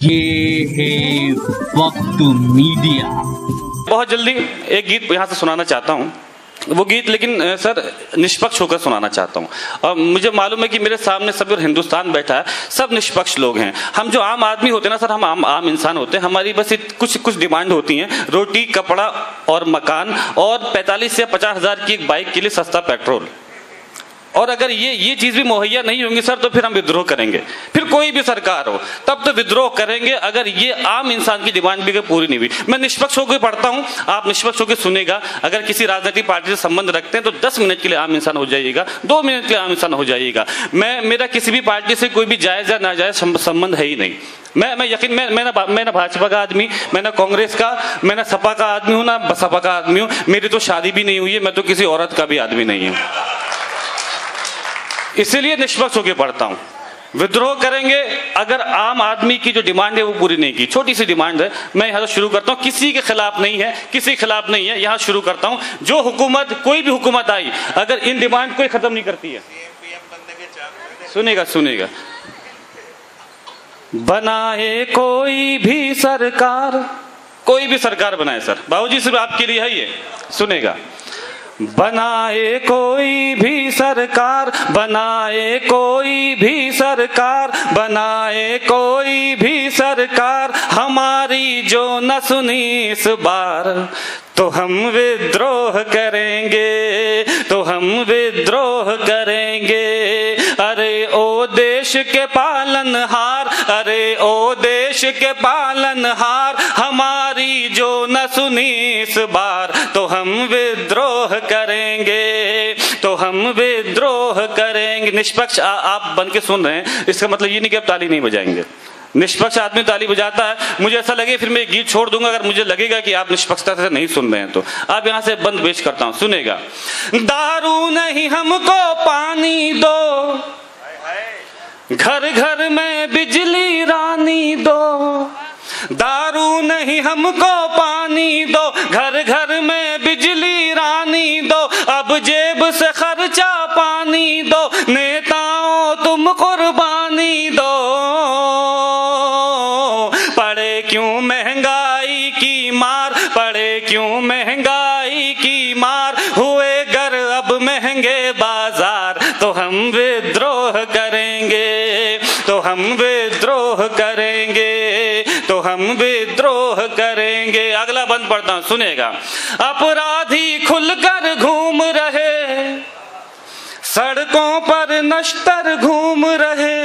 ये है वक्त मीडिया। बहुत जल्दी एक गीत यहाँ से सुनाना चाहता हूँ। वो गीत लेकिन सर, निष्पक्ष होकर सुनाना चाहता हूँ। और मुझे मालूम है कि मेरे सामने सब हिंदुस्तान बैठा है, सब निष्पक्ष लोग हैं। हम जो आम आदमी होते हैं ना, सर, हम आम आम इंसान होते हैं। हमारी बस कुछ कुछ डिमांड होती हैं। रोटी, कपड़ा और मकान और 45 से पचास हज़ार की एक बाइक के लिए सस्ता पेट्रोल। और अगर ये ये चीज़ भी मुहैया नहीं होंगी सर तो फिर हम विद्रोह करेंगे। फिर कोई भी सरकार हो, तब तो विद्रोह करेंगे, अगर ये आम इंसान की डिमांड भी पूरी नहीं हुई। मैं निष्पक्ष होकर पढ़ता हूँ, आप निष्पक्ष होकर सुनेगा। अगर किसी राजनीतिक पार्टी से संबंध रखते हैं तो दस मिनट के लिए आम इंसान हो जाइएगा, दो मिनट के लिए आम इंसान हो जाइएगा। मैं, मेरा किसी भी पार्टी से कोई भी जायज़ या नाजायज संबंध है ही नहीं। मैं मैं यकीन, मैं मैं ना मैं ना भाजपा का आदमी, मैं ना कांग्रेस का, मैं ना सपा का आदमी हूँ, ना बसपा का आदमी हूँ। मेरी तो शादी भी नहीं हुई है, मैं तो किसी औरत का भी आदमी नहीं हूँ। इसीलिए निष्पक्ष होकर पढ़ता हूँ। विद्रोह करेंगे, अगर आम आदमी की जो डिमांड है वो पूरी नहीं की। छोटी सी डिमांड है। मैं यहाँ शुरू करता हूँ। किसी के खिलाफ नहीं है, किसी के खिलाफ नहीं है। यहाँ शुरू करता हूँ। जो हुकूमत, कोई भी हुकूमत आई, अगर इन डिमांड कोई खत्म नहीं करती है। सुनेगा सुनेगा। बनाए कोई भी सरकार। कोई भी सरकार बनाए, सर। बाबूजी, सिर्फ़ आपके लिए है ये। सुनेगा। बनाए कोई भी सरकार, बनाए कोई भी सरकार, बनाए कोई भी सरकार, हमारी जो न सुनी इस बार तो हम विद्रोह करेंगे तो हम विद्रोह करेंगे। देश के पालनहार अरे ओ देश के पालनहार हमारी जो न सुनी इस बार तो हम विद्रोह करेंगे तो हम विद्रोह करेंगे। निष्पक्ष आप बन के सुन रहे हैं, इसका मतलब ये नहीं कि आप ताली नहीं बजाएँगे। निष्पक्ष आदमी ताली बजाता है, मुझे ऐसा लगे, फिर मैं गीत छोड़ दूँगा, अगर मुझे लगेगा कि आप निष्पक्षता से नहीं सुन रहे हैं तो। आप यहाँ से बंद पेश करता हूँ, सुनेगा। दारू नहीं हमको पानी दो घर घर में बिजली रानी दो। दारू नहीं हमको पानी दो। घर घर में बिजली रानी दो। अब जेब से खर्चा पानी दो। नेताओं, तुम कुर्बानी दो। पड़े क्यों महँगाई की मार? पड़े क्यों महँगाई की मार? हुए घर अब महँगे तो हम विद्रोह करेंगे तो हम विद्रोह करेंगे तो हम विद्रोह करेंगे। अगला बंद पढ़ता हूँ, सुनेगा। अपराधी खुलकर घूम रहे, सड़कों पर नश्तर घूम रहे,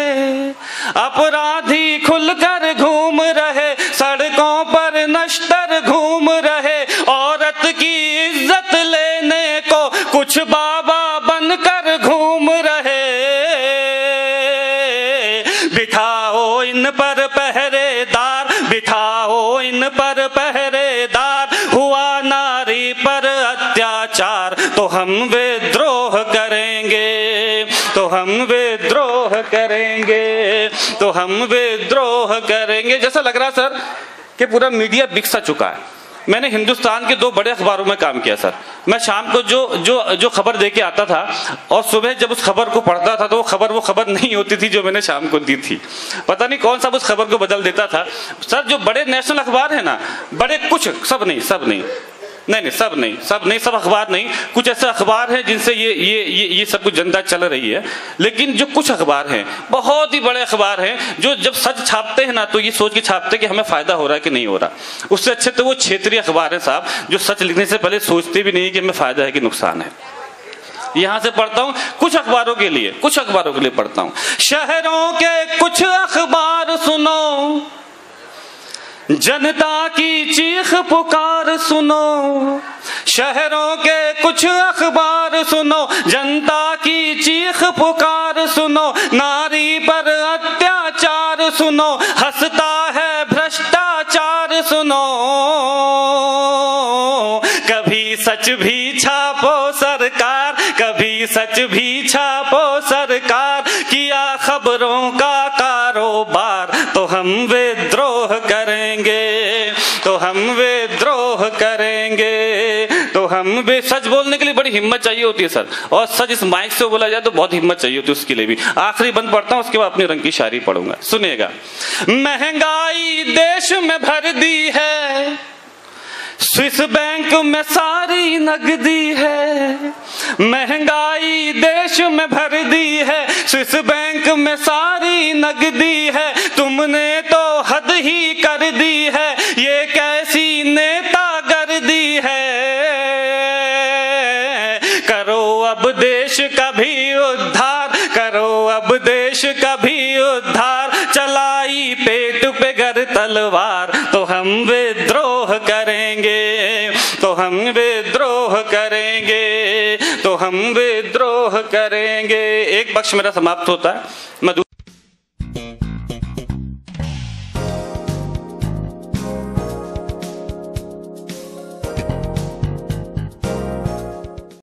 अपराधी खुलकर घूम रहे, सड़कों पर नश्तर घूम रहे, औरत की इज़्ज़त लेने को कुछ बाबा पहरेदार हुआ नारी पर अत्याचार तो हम विद्रोह करेंगे तो हम विद्रोह करेंगे तो हम विद्रोह करेंगे। जैसा लग रहा सर, कि पूरा मीडिया बिकसा चुका है। मैंने हिंदुस्तान के दो बड़े अखबारों में काम किया, सर। मैं शाम को जो जो जो खबर दे के आता था और सुबह जब उस खबर को पढ़ता था तो वो खबर वो खबर नहीं होती थी जो मैंने शाम को दी थी। पता नहीं कौन सा उस खबर को बदल देता था। सर, जो बड़े नेशनल अखबार है ना, बड़े कुछ, सब नहीं सब नहीं। नहीं नहीं, सब नहीं सब नहीं, सब अखबार नहीं। कुछ ऐसे अखबार हैं जिनसे ये ये ये ये सब कुछ जनता चल रही है। लेकिन जो कुछ अखबार हैं, बहुत ही बड़े अखबार हैं, जो जब सच छापते हैं ना तो ये सोच के छापते कि हमें फ़ायदा हो रहा है कि नहीं हो रहा। उससे अच्छे तो वो क्षेत्रीय अखबार है साहब, जो सच लिखने से पहले सोचते भी नहीं कि हमें फ़ायदा है कि नुकसान है। यहाँ से पढ़ता हूँ, कुछ अखबारों के लिए, कुछ अखबारों के लिए पढ़ता हूँ। शहरों के कुछ अखबार सुनो जनता की चीख पुकार सुनो। शहरों के कुछ अखबार सुनो। जनता की चीख पुकार सुनो। नारी पर अत्याचार सुनो। हंसता है, भ्रष्टाचार सुनो। कभी सच भी छापो सरकार, कभी सच भी छापो सरकार। किया खबरों का कारोबार तो हम विद्रोह करेंगे तो हम विद्रोह करेंगे। तो हम भी सच बोलने के लिए बड़ी हिम्मत चाहिए होती है, सर। और सच इस माइक से बोला जाए तो बहुत हिम्मत चाहिए होती है उसके लिए भी। आखिरी बंद पढ़ता हूँ, उसके बाद अपनी रंग की शायरी पढ़ूँगा। सुनिएगा। महँगाई देश में भर दी है, स्विस बैंक में सारी नगदी है। महँगाई देश में भर दी है, स्विस बैंक में सारी नगदी है। तुमने तो हद ही कर ये कैसी नेता गर्दी है? करो अब देश का भी उद्धार, करो अब देश का भी उद्धार। चलाई पेट पे गर तलवार तो हम विद्रोह करेंगे तो हम विद्रोह करेंगे तो हम विद्रोह करेंगे। एक पक्ष मेरा समाप्त होता है। मैं